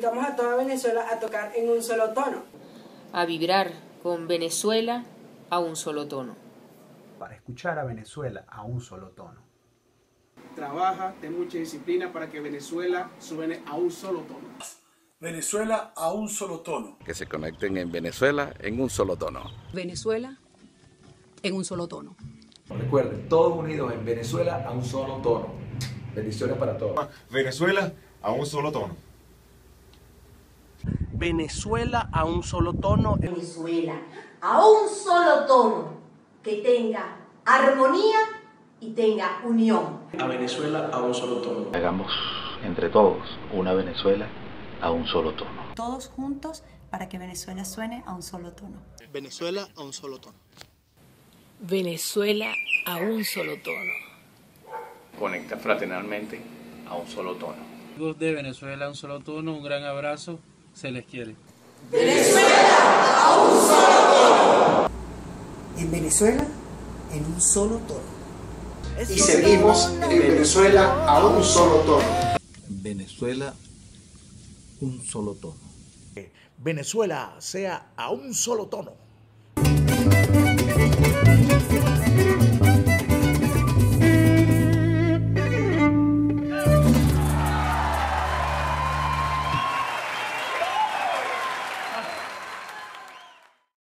invitamos a toda Venezuela a tocar en un solo tono. A vibrar con Venezuela a un solo tono. Para escuchar a Venezuela a un solo tono. Trabaja, ten mucha disciplina para que Venezuela suene a un solo tono. Venezuela a un solo tono. Que se conecten en Venezuela en un solo tono. Venezuela en un solo tono. Recuerden, todos unidos en Venezuela a un solo tono. Bendiciones para todos. Venezuela a un solo tono. Venezuela a un solo tono. Venezuela a un solo tono que tenga armonía y tenga unión. A Venezuela a un solo tono. Hagamos entre todos una Venezuela a un solo tono. Todos juntos para que Venezuela suene a un solo tono. Venezuela a un solo tono. Venezuela a un solo tono. Conecta fraternalmente a un solo tono. De Venezuela a un solo tono, un gran abrazo, se les quiere. Venezuela a un solo tono. En Venezuela en un solo tono. Y seguimos en Venezuela a un solo tono. Venezuela un solo tono. Venezuela sea a un solo tono.